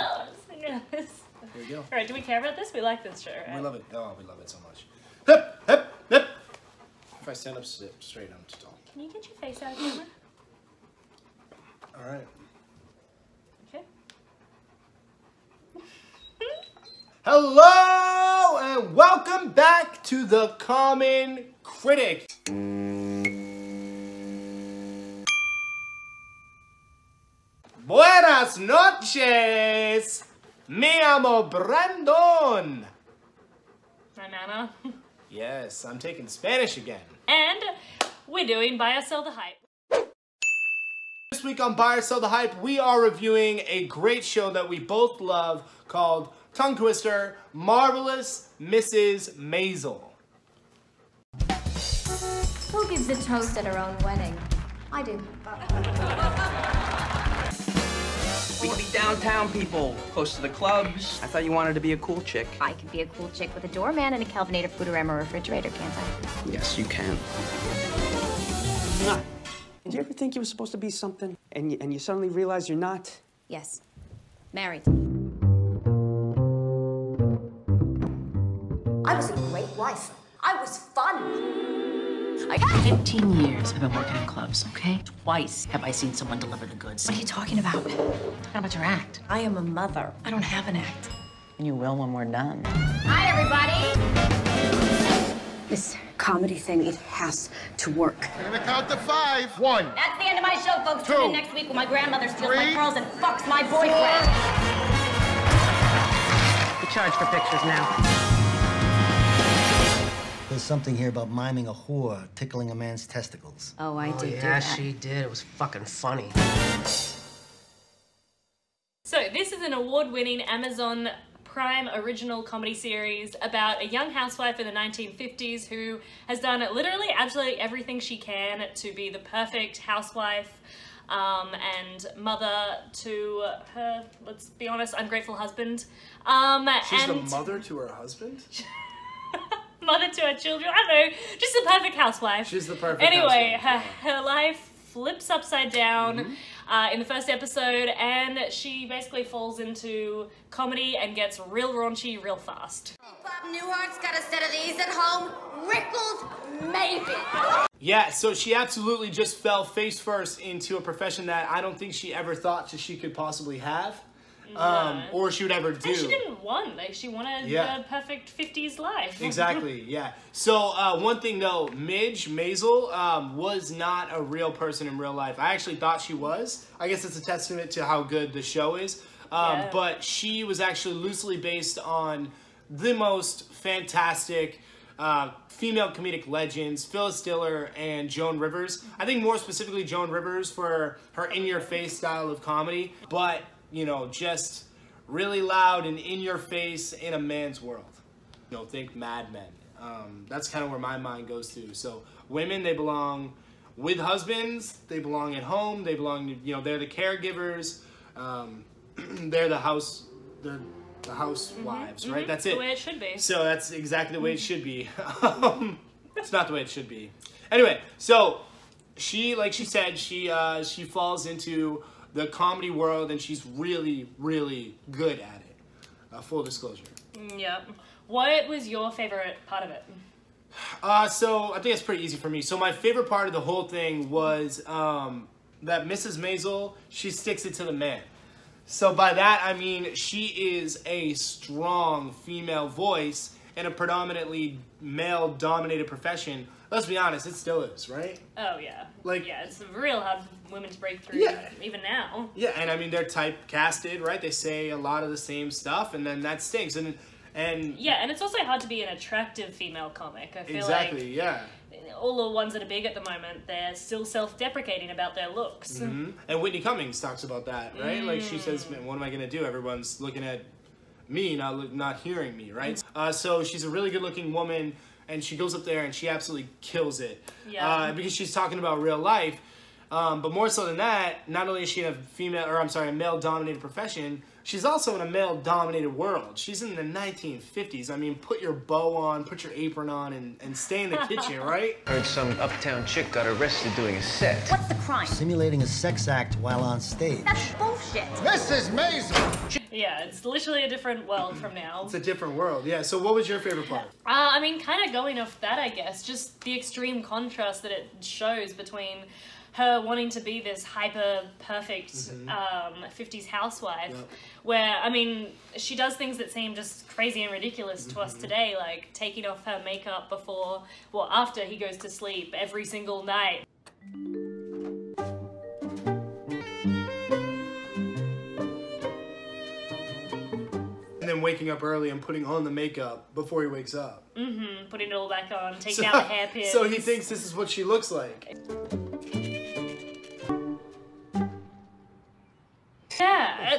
Oh, I'm so nervous. Here we go. All right, do we care about this? We like this show, right? We love it. Oh, we love it so much. Hip, hip, hip. If I stand up st- straight, I'm too tall. Can you get your face out of camera? All right. Okay. Hello and welcome back to the Common Critic. Buenas noches. Me llamo Brandon. My Nana. Yes, I'm taking Spanish again. And we're doing Buy or Sell the Hype. This week on Buy or Sell the Hype, we are reviewing a great show that we both love called Tongue Twister Marvelous Mrs. Maisel. Who gives a toast at her own wedding? I do. We could be downtown people, close to the clubs. I thought you wanted to be a cool chick. I could be a cool chick with a doorman and a Kelvinator Foodorama refrigerator, can't I? Yes, you can. Did you ever think you were supposed to be something, and you, and you suddenly realize you're not? Yes. Married. I was a great wife. I was fun. I 15 years I've been working in clubs, okay? Twice have I seen someone deliver the goods. What are you talking about? Talking about your act. I am a mother. I don't have an act. And you will when we're done. Hi, everybody. This comedy thing, it has to work. I'm gonna count to five. One. That's the end of my show, folks. Tune in next week when my grandmother steals my Three. pearls and fucks my boyfriend. We charge for pictures now. There's something here about miming a whore tickling a man's testicles. Oh, I did do yeah, that. she did. It was fucking funny. So, this is an award winning Amazon Prime original comedy series about a young housewife in the 1950s who has done literally absolutely everything she can to be the perfect housewife um, and mother to her, let's be honest, ungrateful husband. Um, She's and the mother to her husband? mother to her children. I don't know, just the perfect housewife. She's the perfect Anyway, housewife, her, her life flips upside down Mm-hmm. uh, in the first episode, and she basically falls into comedy and gets real raunchy real fast. Bob Newhart's got a set of these at home. Rickles, maybe. Yeah, so she absolutely just fell face first into a profession that I don't think she ever thought that she could possibly have. Um, or she would ever do. And she didn't want, like, she wanted Yeah. the perfect 50s life. Exactly, yeah. So, uh, one thing though, Midge Maisel um, was not a real person in real life. I actually thought she was. I guess it's a testament to how good the show is. Um, Yeah. But she was actually loosely based on the most fantastic uh, female comedic legends, Phyllis Diller and Joan Rivers. I think more specifically Joan Rivers for her in-your-face style of comedy, but, you know, just really loud and in-your-face in a man's world you know, think Mad Men. Um, that's kind of where my mind goes to. So women, they belong with husbands. They belong at home. They belong, to, you know, they're the caregivers. Um, they're the house, they're the housewives, right? That's it. Mm-hmm. The way it should be. So that's exactly the way it should be. um, it's not the way it should be. Anyway, so she, like she said, she uh, she falls into the comedy world, and she's really, really good at it. Uh, full disclosure. Yep. What was your favorite part of it? Uh, so I think it's pretty easy for me. So my favorite part of the whole thing was um, that Mrs. Maisel, she sticks it to the man. So by that I mean she is a strong female voice in a predominantly male-dominated profession. Let's be honest, it still is, right? Oh, yeah. Like- yeah, it's real hard for women to break through, Yeah. even now. Yeah, and I mean they're typecasted, right? They say a lot of the same stuff, and then that stinks. And and Yeah, and it's also hard to be an attractive female comic. I feel exactly, yeah. all the ones that are big at the moment, they're still self-deprecating about their looks. Mhm. And Whitney Cummings talks about that, right? Like she says, "What am I gonna do? Everyone's looking at me, not not hearing me, right?" Uh, so she's a really good-looking woman, and she goes up there and she absolutely kills it. Yeah. Uh, because she's talking about real life. Um, but more so than that, not only is she in a female, or I'm sorry, a male-dominated profession, she's also in a male-dominated world. She's in the 1950s. I mean, put your bow on, put your apron on, and, and stay in the kitchen, right? Heard some uptown chick got arrested doing a set. What's the crime? Simulating a sex act while on stage. That's bullshit. This is Maisel! Yeah, it's literally a different world from now. It's a different world. Yeah. So, what was your favorite part? Uh, I mean, kind of going off that, I guess, just the extreme contrast that it shows between her wanting to be this hyper perfect um, 50s housewife, Yep. where, I mean, she does things that seem just crazy and ridiculous to us today, like taking off her makeup before, well, after he goes to sleep every single night. And then waking up early and putting on the makeup before he wakes up. Mm-hmm. putting it all back on, taking So, out the hairpins. so he thinks this is what she looks like.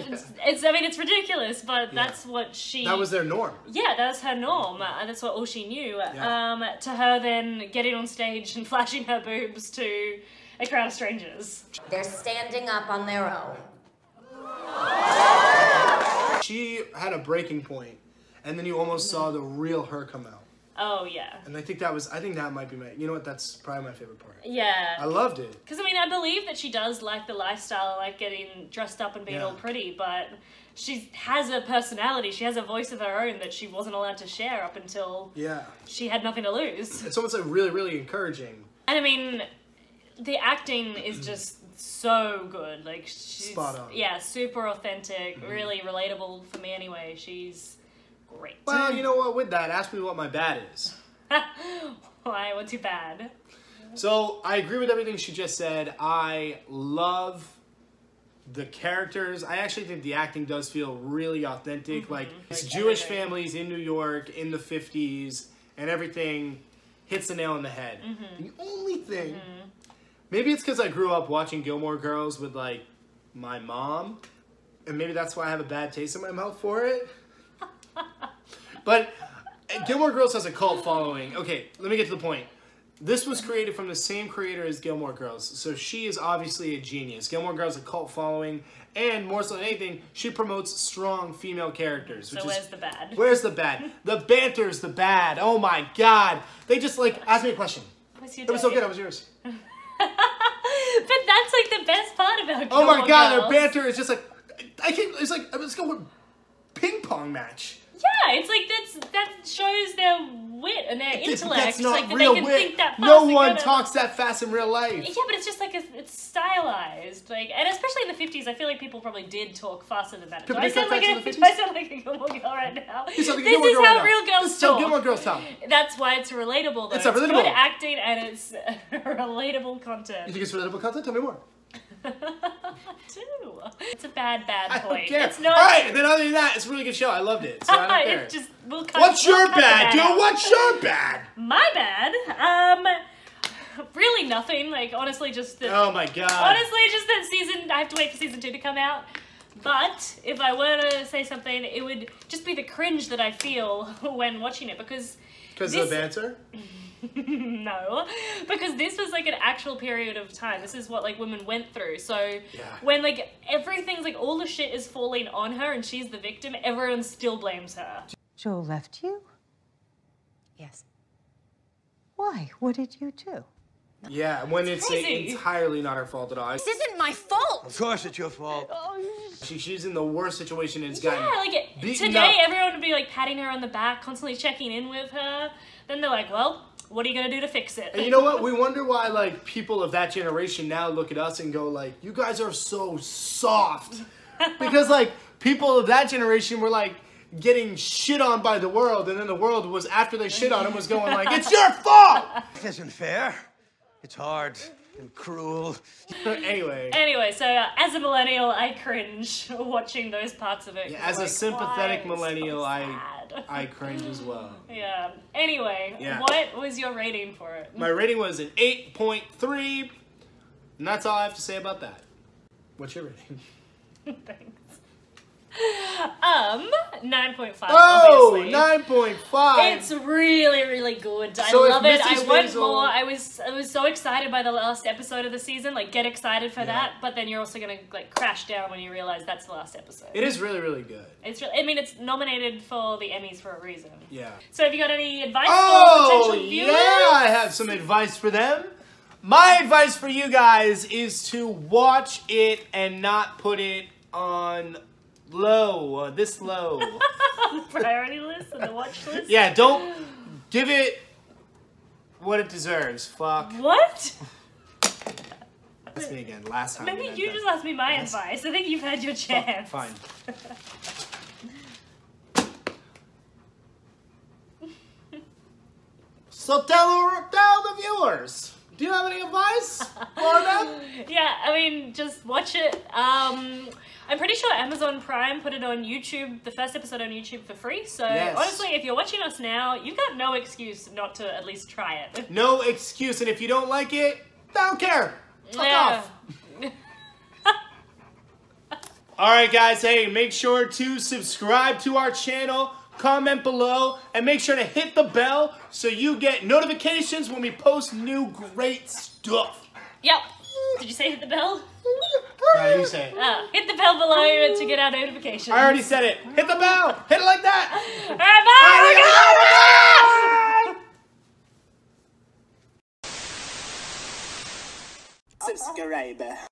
it's, it's, I mean, it's ridiculous, but that's what she. That was their norm. Yeah, that was her norm, uh, and that's what all she knew. Yeah. Um, to her, then getting on stage and flashing her boobs to a crowd of strangers. They're standing up on their own. She had a breaking point, and then you almost saw the real her come out. Oh yeah, And I think that was, I think that might be my, you know what, that's probably my favorite part. Yeah. I loved it. Because I mean, I believe that she does like the lifestyle, like getting dressed up and being Yeah. all pretty, but she has a personality. She has a voice of her own that she wasn't allowed to share up until Yeah. she had nothing to lose. It's almost like really, really encouraging. And I mean, the acting is just so good. Like she's Spot on. yeah, super authentic, mm-hmm. really relatable for me anyway. She's great. Well, you know what, with that, ask me what my bad is. Why? What's too bad? So I agree with everything she just said. I love the characters. I actually think the acting does feel really authentic. Mm-hmm. Like it's Like Jewish everything. families in New York in the fifties, and everything hits the nail on the head. Mm-hmm. The only thing, mm-hmm. maybe it's because I grew up watching Gilmore Girls with like my mom, and maybe that's why I have a bad taste in my mouth for it. But uh, Gilmore Girls has a cult following. Okay, let me get to the point. This was created from the same creator as Gilmore Girls, so she is obviously a genius. Gilmore Girls has a cult following, and more so than anything, she promotes strong female characters. So where's is, the bad? Where's the bad? The banter's the bad. Oh my god! They just like ask me a question. What's your It was so good. That was yours. but that's like the best part about. Gilmore oh my god! Girls. Their banter is just like I can't. It's like let's go ping pong match. Yeah, it's like that's that shows their wit and their intellect. That's not like that real they can wit. think that fast no one talks that fast in real life. Yeah, but it's just like a, it's stylized, like, and especially in the fifties, I feel like people probably did talk faster than that. Do I sound like faster a, in do I sound like a Gilmore Girl right now? You sound like a this is Girl how right real girls This talk. Gilmore Girls talk. That's why it's relatable. Though. It's It's, a relatable. good acting and it's relatable content. You think it's relatable content? Tell me more. too. It's a bad, bad point. It's not. All right, then other than that, it's a really good show. I loved it. So I don't just we'll cut, What's we'll your cut bad, dude? out. What's your bad? My bad. Um, really nothing. Like honestly, just that. Oh my god. Honestly, just that season. I have to wait for season two to come out. But if I were to say something, it would just be the cringe that I feel when watching it because. Because of the banter? no, because this was like an actual period of time. This is what like women went through. So Yeah. when like everything's like all the shit is falling on her and she's the victim, everyone still blames her. Joe left you? Yes. Why? What did you do? Yeah, when it's, crazy. entirely not her fault at all. This isn't my fault. Of course it's your fault. Oh, she, she's in the worst situation and it's Yeah, gotten like beaten today, up. everyone would be like patting her on the back, constantly checking in with her. Then they're like, "Well, what are you gonna do to fix it?" And you know what? We wonder why like people of that generation now look at us and go like, "You guys are so soft," because like people of that generation were like getting shit on by the world, and then the world was after they shit on them was going like, "It's your fault." It isn't fair. It's hard and cruel. anyway, Anyway, so uh, as a millennial, I cringe watching those parts of it. yeah, 'cause, as a sympathetic why? It's so millennial, I. I cringe as well. yeah. Anyway, Yeah. what was your rating for it? My rating was an eight point three, and that's all I have to say about that. What's your rating? Thanks. Um, 9.5. Oh, 9.5. It's really, really good. I So if love it. I want Maisel- more. I was I was so excited by the last episode of the season. Like, get excited for Yeah. that. But then you're also gonna like crash down when you realize that's the last episode. It is really, really good. It's really. I mean, it's nominated for the Emmys for a reason. Yeah. So, have you got any advice for Oh, potential viewers? yeah, I have some advice for them. My advice for you guys is to watch it and not put it on low, uh, this low. Priority list and the watch list. yeah, don't give it what it deserves. Fuck. What? That's me again. Last time. Maybe you just asked me my advice. I think you've had your chance. Fine. So tell tell the viewers. Do you have any advice for them? yeah, I mean, just watch it. Um, I'm pretty sure Amazon Prime put it on YouTube, the first episode on YouTube for free. So Yes. honestly, if you're watching us now, you've got no excuse not to at least try it. No excuse, and if you don't like it, don't care. Fuck Yeah. off. All right, guys. Hey, make sure to subscribe to our channel, comment below, and make sure to hit the bell so you get notifications when we post new great stuff. Yep. Did you say hit the bell? Now you say it. Uh, hit the bell below to get our notifications. I already said it. Hit the bell. Hit it like that. All right, bye. Subscribe.